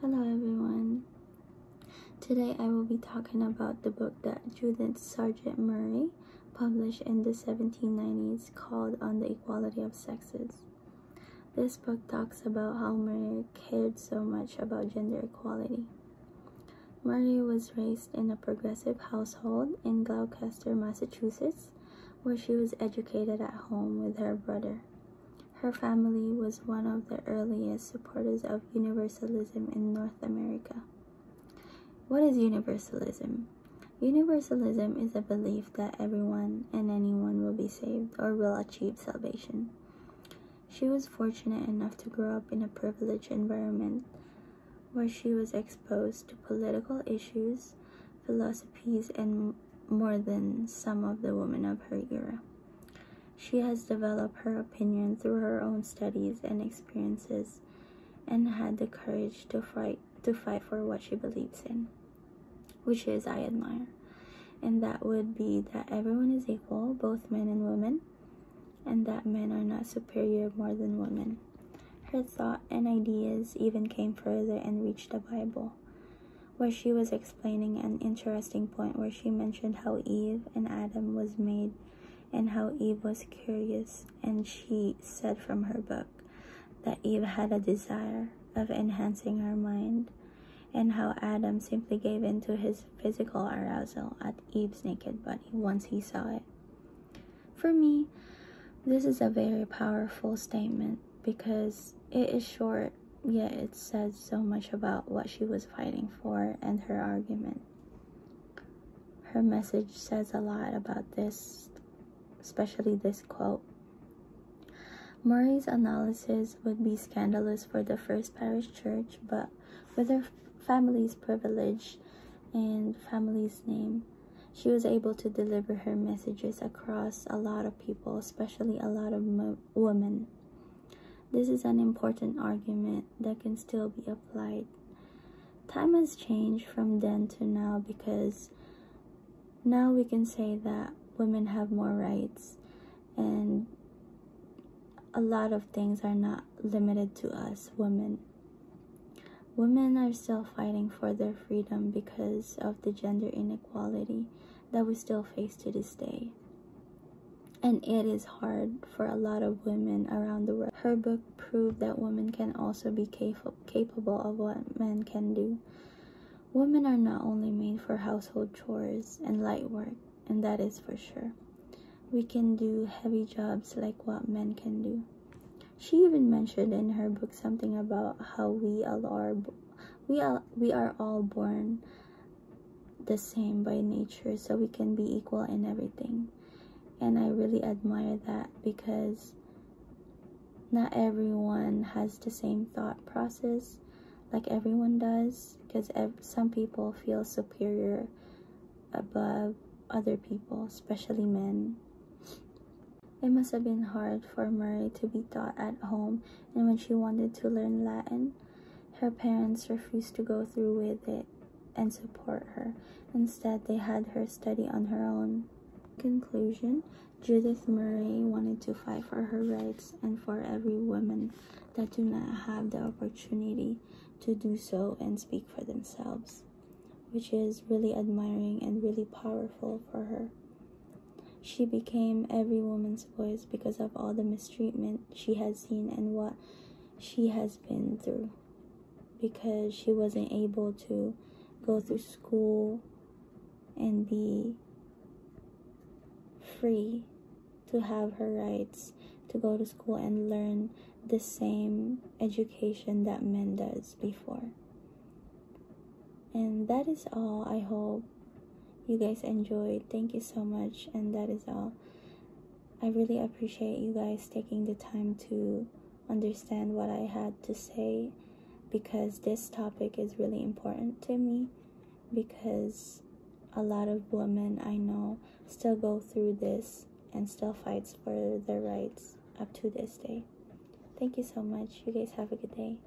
Hello everyone. Today I will be talking about the book that Judith Sargent Murray published in the 1790s called On the Equality of Sexes. This book talks about how Murray cared so much about gender equality. Murray was raised in a progressive household in Gloucester, Massachusetts, where she was educated at home with her brother. Her family was one of the earliest supporters of universalism in North America. What is universalism? Universalism is a belief that everyone and anyone will be saved or will achieve salvation. She was fortunate enough to grow up in a privileged environment where she was exposed to political issues, philosophies, and more than some of the women of her era. She has developed her opinion through her own studies and experiences and had the courage to fight to fight for what she believes in, which is I admire. And that would be that everyone is equal, both men and women, and that men are not superior more than women. Her thought and ideas even came further and reached the Bible, where she was explaining an interesting point where she mentioned how Eve and Adam was made and how Eve was curious, and she said from her book that Eve had a desire of enhancing her mind, and how Adam simply gave in to his physical arousal at Eve's naked body once he saw it. For me, this is a very powerful statement because it is short, yet it says so much about what she was fighting for and her argument. Her message says a lot about this especially this quote. Murray's analysis would be scandalous for the First Parish Church, but with her family's privilege and family's name, she was able to deliver her messages across a lot of people, especially a lot of women. This is an important argument that can still be applied. Time has changed from then to now because now we can say that women have more rights and a lot of things are not limited to us women women are still fighting for their freedom because of the gender inequality that we still face to this day and it is hard for a lot of women around the world. Her book proved that women can also be cap- capable of what men can do. Women are not only made for household chores and light work, and that is for sure. We can do heavy jobs like what men can do. She even mentioned in her book something about how we all are we are we are all born the same by nature so we can be equal in everything. And I really admire that because not everyone has the same thought process like everyone does because some people feel superior above other people, especially men. It must have been hard for Murray to be taught at home, and when she wanted to learn Latin, her parents refused to go through with it and support her. Instead, they had her study on her own. Conclusion, Judith Murray wanted to fight for her rights and for every woman that do not have the opportunity to do so and speak for themselves which is really admiring and really powerful for her. She became every woman's voice because of all the mistreatment she has seen and what she has been through. Because she wasn't able to go through school and be free to have her rights to go to school and learn the same education that men does before and that is all i hope you guys enjoyed. Thank you so much. And that is all. I really appreciate you guys taking the time to understand what i had to say because this topic is really important to me because a lot of women i know still go through this and still fights for their rights up to this day. Thank you so much. You guys have a good day